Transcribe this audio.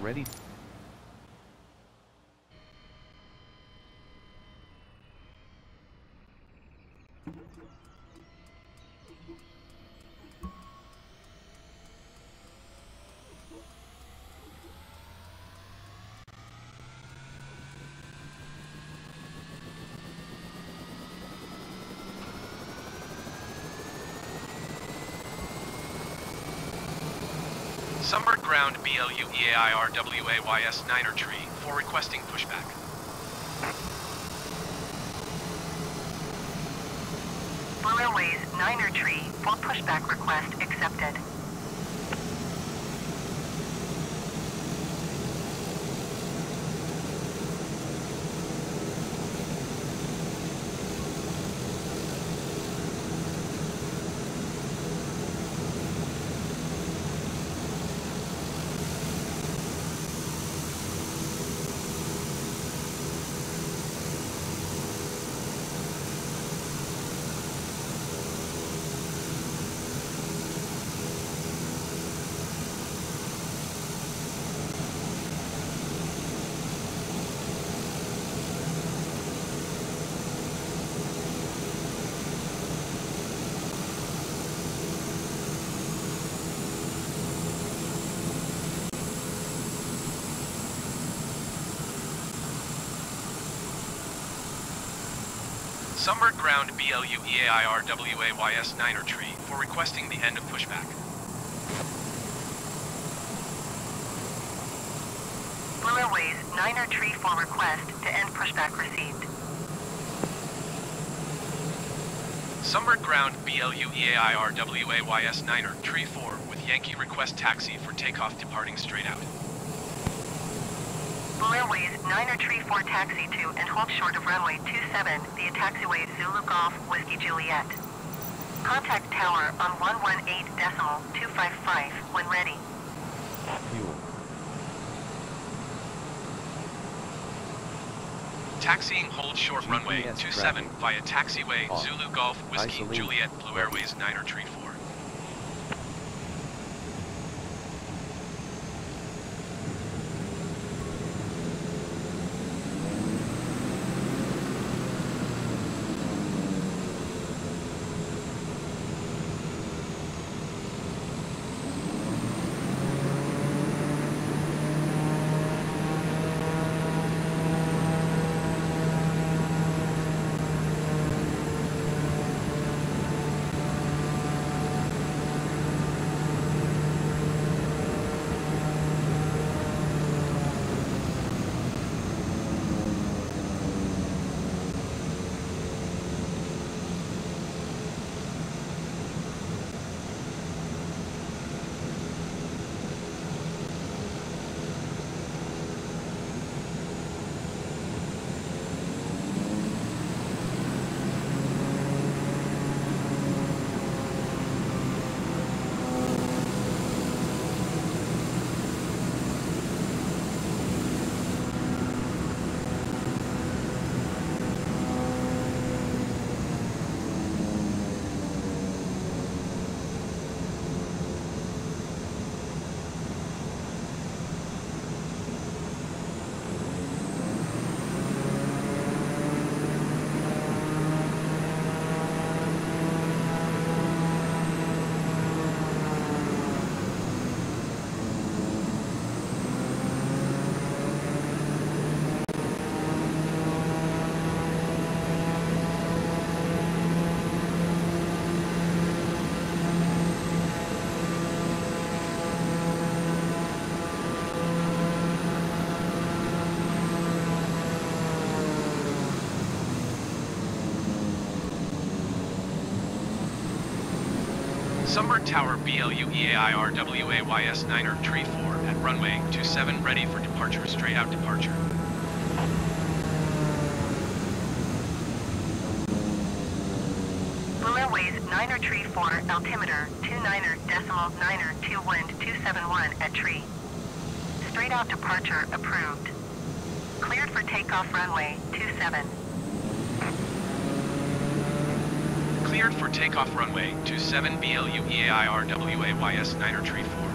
Ready. Sumburgh ground BLUEAIRWAYS Niner tree for requesting pushback. Blue Airways Niner Tree for pushback request accepted. Sumburgh ground BLUEAIRWAYS Niner tree for requesting the end of pushback. Blue Airways Niner Tree for request to end pushback received. Sumburgh ground BLUEAIRWAYS Niner tree 4 with Yankee request taxi for takeoff departing straight out. Blue Airways Niner oh Tree 4 taxi to and hold short of runway 27 via taxiway Zulu Golf Whiskey Juliet. Contact tower on 118.255 when ready. Fuel. Taxiing hold short runway GPS 27 tracking. via taxiway Off. Zulu Golf Whiskey Isolate. Juliet Blue Airways Niner oh tree 4. Sumburgh Tower BLUEAIRWAYS Niner tree 4 at runway 27 ready for departure straight out departure. Blue Airways Niner Tree 4 altimeter 29er decimal 9er 2 wind 271 at tree. Straight out departure approved. Cleared for takeoff runway 27. Cleared for takeoff runway 27 BLUEAIRWAYS Niner tree 4.